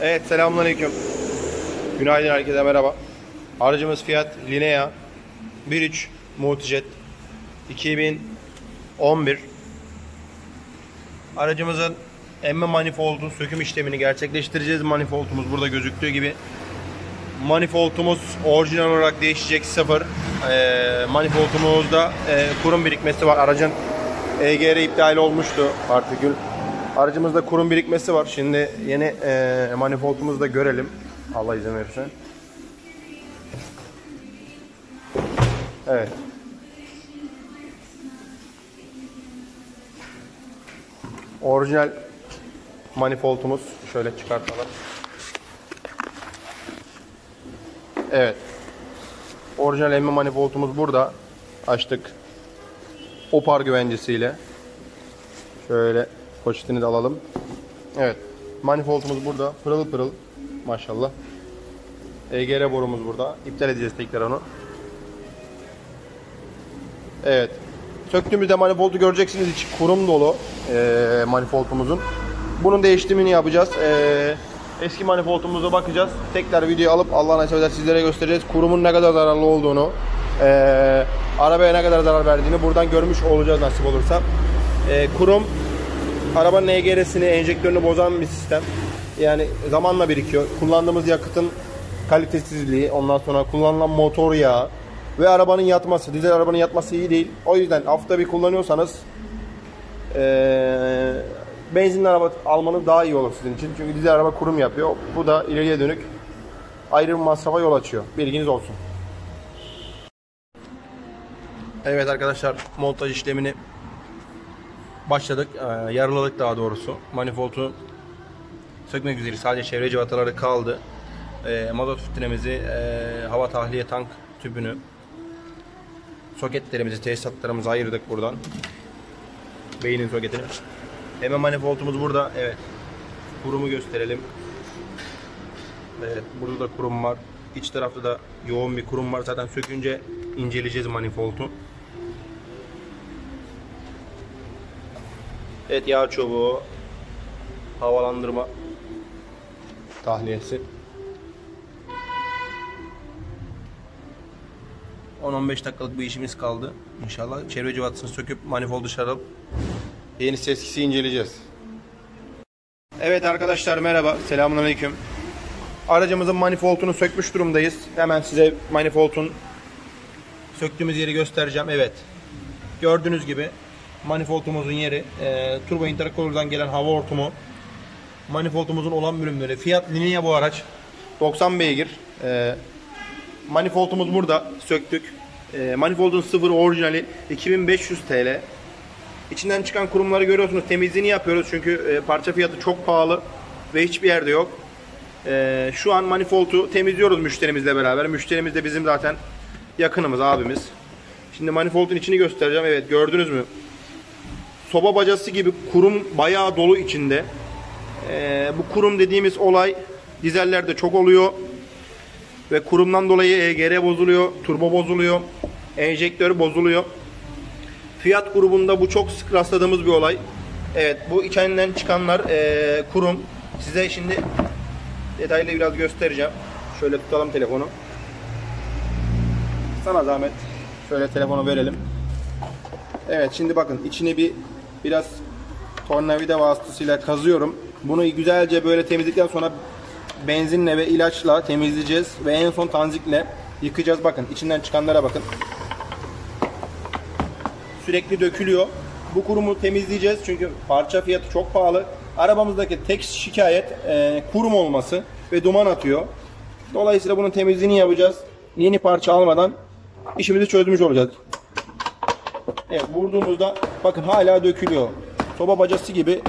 Evet selamünaleyküm. Günaydın herkese merhaba. Aracımız Fiat Linea 1.3 Multijet 2011. Aracımızın emme manifoldu söküm işlemini gerçekleştireceğiz. Manifoldumuz burada gözüktüğü gibi. Manifoldumuz orijinal olarak değişecek sıfır. Ee, manifoldumuzda e, kurum birikmesi var. Aracın EGR iptal olmuştu partikül. Aracımızda kurum birikmesi var. Şimdi yeni e, manifoldumuzu da görelim. Allah izin verirse. Evet. Orijinal manifoldumuz. Şöyle çıkartalım. Evet. Orijinal emme manifoldumuz burada. Açtık. Opar güvencesiyle. Şöyle poşetini de alalım. Evet. Manifoldumuz burada. Pırıl pırıl. Maşallah. EGR borumuz burada. İptal edeceğiz tekrar onu. Evet. Söktüğümüzde manifoldu göreceksiniz içi kurum dolu e, manifoldumuzun. Bunun değiştimini yapacağız. E, eski manifoldumuza bakacağız. Tekrar videoyu alıp Allah'ın nasip eder sizlere göstereceğiz. Kurumun ne kadar zararlı olduğunu, e, arabaya ne kadar zarar verdiğini buradan görmüş olacağız nasip olursa. E, kurum arabanın EGR'sini, enjektörünü bozan bir sistem. Yani zamanla birikiyor. Kullandığımız yakıtın kalitesizliği, ondan sonra kullanılan motor yağı ve arabanın yatması, dizel arabanın yatması iyi değil. O yüzden hafta bir kullanıyorsanız eee benzinli araba almanız daha iyi olur sizin için. Çünkü dizel araba kurum yapıyor. Bu da ileriye dönük ayrı bir masrafa yol açıyor. Bilginiz olsun. Evet arkadaşlar montaj işlemini başladık. Ee, yarıladık daha doğrusu. Manifoldu sökmek üzere. Sadece çevre civataları kaldı. Ee, mazot filtremizi, e, hava tahliye tank tüpünü, soketlerimizi, tesisatlarımızı ayırdık buradan. Beynin soketini. Hemen manifoldumuz burada. Evet. Kurumu gösterelim. Evet, burada da kurum var. İç tarafta da yoğun bir kurum var. Zaten sökünce inceleyeceğiz manifoldu. Evet yağ çubuğu, havalandırma tahliyesi. 10-15 dakikalık bir işimiz kaldı. İnşallah çevre civatasını söküp manifoldu dışarı alıp yeni eskisi inceleyeceğiz. Evet arkadaşlar merhaba. Selamünaleyküm. Aracımızın manifoldunu sökmüş durumdayız. Hemen size manifoldun söktüğümüz yeri göstereceğim. Evet. Gördüğünüz gibi manifoldumuzun yeri, e, turbo intercooler'dan gelen hava hortumu, manifoldumuzun olan bölümleri. Fiat Linea bu araç. 90 beygir. E, manifoldumuz burada. Söktük. E, manifoldun sıfır orijinali 2500 TL. İçinden çıkan kurumları görüyorsunuz. Temizliğini yapıyoruz çünkü e, parça fiyatı çok pahalı ve hiçbir yerde yok. E, şu an manifoldu temizliyoruz müşterimizle beraber. Müşterimiz de bizim zaten yakınımız, abimiz. Şimdi manifoldun içini göstereceğim. Evet gördünüz mü? Soba bacası gibi kurum bayağı dolu içinde. Ee, bu kurum dediğimiz olay dizellerde çok oluyor. Ve kurumdan dolayı EGR bozuluyor, turbo bozuluyor, enjektör bozuluyor. Fiyat grubunda bu çok sık rastladığımız bir olay. Evet bu içinden çıkanlar ee, kurum. Size şimdi detaylı biraz göstereceğim. Şöyle tutalım telefonu. Sana zahmet. Şöyle telefonu verelim. Evet şimdi bakın içini bir biraz tornavida vasıtasıyla kazıyorum. Bunu güzelce böyle temizledikten sonra benzinle ve ilaçla temizleyeceğiz ve en son tanzikle yıkayacağız. Bakın içinden çıkanlara bakın. Sürekli dökülüyor. Bu kurumu temizleyeceğiz çünkü parça fiyatı çok pahalı. Arabamızdaki tek şikayet e, kurum olması ve duman atıyor. Dolayısıyla bunun temizliğini yapacağız. Yeni parça almadan işimizi çözmüş olacağız. Evet vurduğumuzda bakın hala dökülüyor. Soba bacası gibi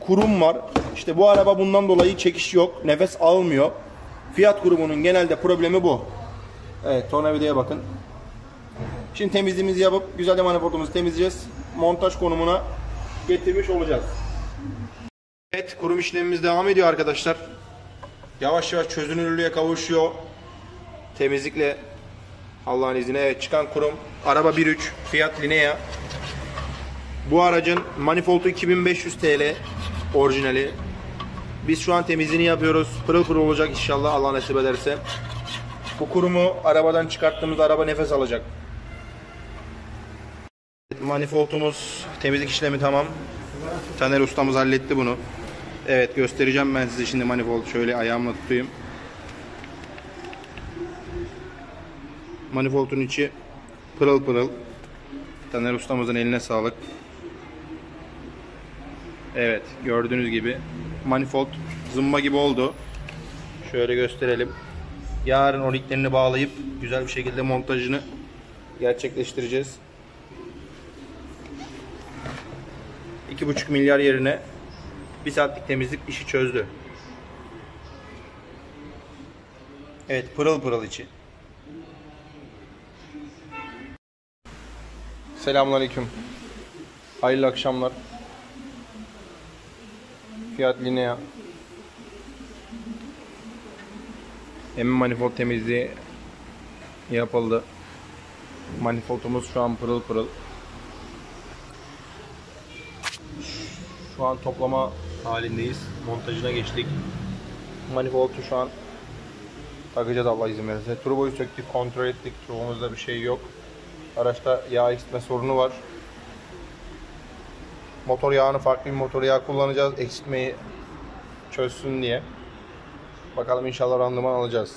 kurum var. İşte bu araba bundan dolayı çekiş yok. Nefes almıyor. Fiyat grubunun genelde problemi bu. Evet tornavidaya bakın. Şimdi temizliğimizi yapıp güzelce manifoldumuzu temizleyeceğiz. Montaj konumuna getirmiş olacağız. Evet kurum işlemimiz devam ediyor arkadaşlar. Yavaş yavaş çözünürlüğe kavuşuyor. Temizlikle Allah'ın izniyle evet çıkan kurum araba 1.3 Fiat Linea. Bu aracın manifoldu 2500 TL orijinali. Biz şu an temizliğini yapıyoruz. Pırıl pırıl olacak inşallah Allah nasip ederse. Bu kurumu arabadan çıkarttığımız araba nefes alacak. Manifoldumuz temizlik işlemi tamam. Taner ustamız halletti bunu. Evet göstereceğim ben size şimdi manifold şöyle ayağımla tutayım. Manifoldun içi pırıl pırıl. Taner ustamızın eline sağlık. Evet gördüğünüz gibi manifold zımba gibi oldu. Şöyle gösterelim. Yarın o bağlayıp güzel bir şekilde montajını gerçekleştireceğiz. 2,5 milyar yerine 1 saatlik temizlik işi çözdü. Evet pırıl pırıl içi. Selamünaleyküm. Hayırlı akşamlar. Fiat Linea. Emin manifold temizliği yapıldı. Manifoldumuz şu an pırıl pırıl. Şu an toplama halindeyiz. Montajına geçtik. Manifoldu şu an takacağız Allah izin verirse. Turboyu söktük, kontrol ettik. Turbomuzda bir şey yok. Araçta yağ eksiltme sorunu var. Motor yağını farklı bir motor yağ kullanacağız. Eksiltmeyi çözsün diye. Bakalım inşallah randıman alacağız.